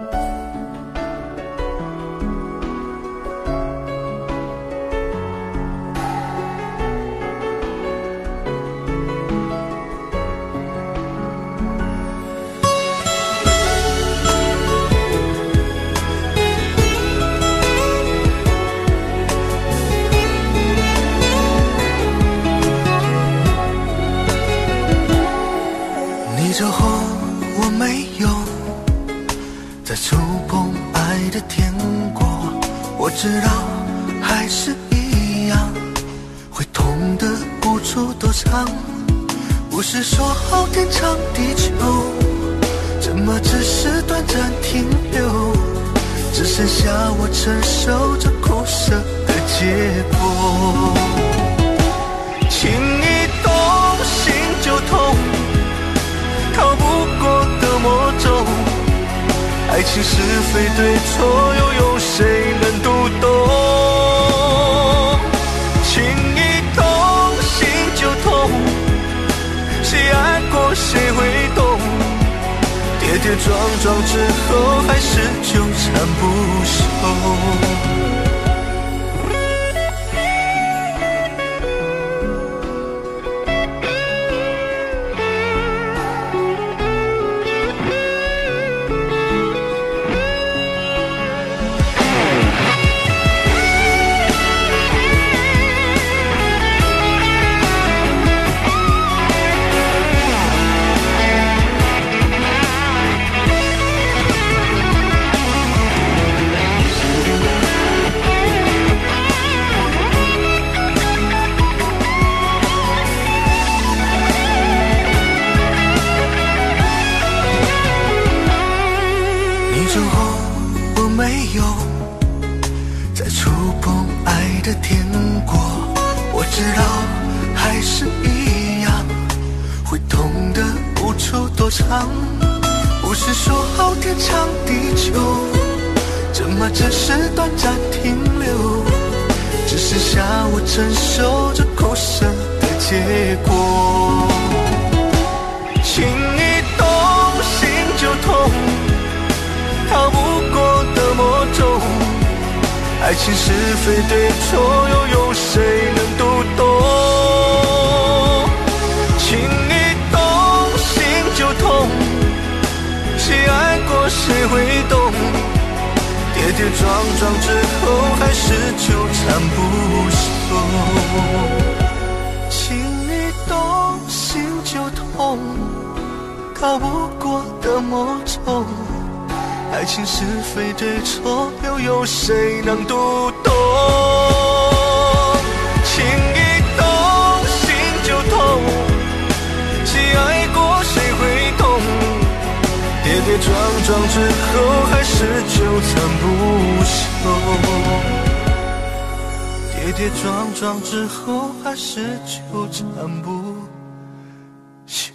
你走后，我没有再触碰爱的天国。我知道还是一样，会痛得无处躲藏。不是说好天长地久，怎么只是短暂停留？只剩下我承受着苦涩的结果。爱情是非对错，又有谁能读懂？情一痛，心就痛，谁爱过谁会懂？跌跌撞撞之后，还是纠缠不休。你走后，我没有再触碰爱的天国。我知道还是一样，会痛得无处躲藏。不是说好天长地久，怎么只是短暂停留？只剩下我承受着苦涩的结果。情情是非对错，又有谁能读懂？情一动，心就痛，谁爱过谁会懂？跌跌撞撞之后，还是纠缠不休。情一动，心就痛，逃不过的魔咒。爱情是非对错，又有谁能读懂？情一动，心就痛，谁爱过谁会懂？跌跌撞撞之后，还是纠缠不休。跌跌撞撞之后，还是纠缠不休。